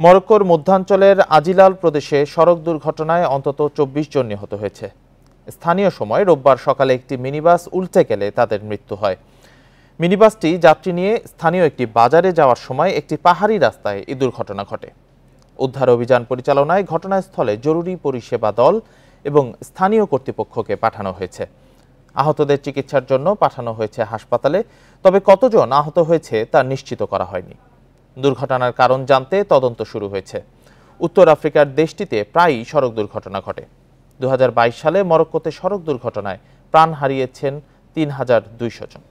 মরক্কোর মধ্যাঞ্চলের আজিলাল প্রদেশে সড়ক দুর্ঘটনায় অন্তত চব্বিশ জন নিহত হয়েছে। স্থানীয় সময় রোববার সকালে একটি মিনিবাস উল্টে গেলে তাদের মৃত্যু হয়। মিনিবাসটি যাত্রী নিয়ে স্থানীয় একটি বাজারে যাওয়ার সময় একটি পাহাড়ি রাস্তায় এই দুর্ঘটনা ঘটে। উদ্ধার অভিযান পরিচালনায় ঘটনাস্থলে জরুরি পরিষেবা দল এবং স্থানীয় কর্তৃপক্ষকে পাঠানো হয়েছে। আহতদের চিকিৎসার জন্য পাঠানো হয়েছে হাসপাতালে, তবে কতজন আহত হয়েছে তা নিশ্চিত করা হয়নি। দুর্ঘটনার কারণ জানতে তদন্ত শুরু হয়েছে। উত্তর আফ্রিকার দেশটিতে প্রায়ই সড়ক দুর্ঘটনা ঘটে। দু হাজার বাইশ সালে মরক্কোতে সড়ক দুর্ঘটনায় প্রাণ হারিয়েছেন তিন হাজার দুইশো জন।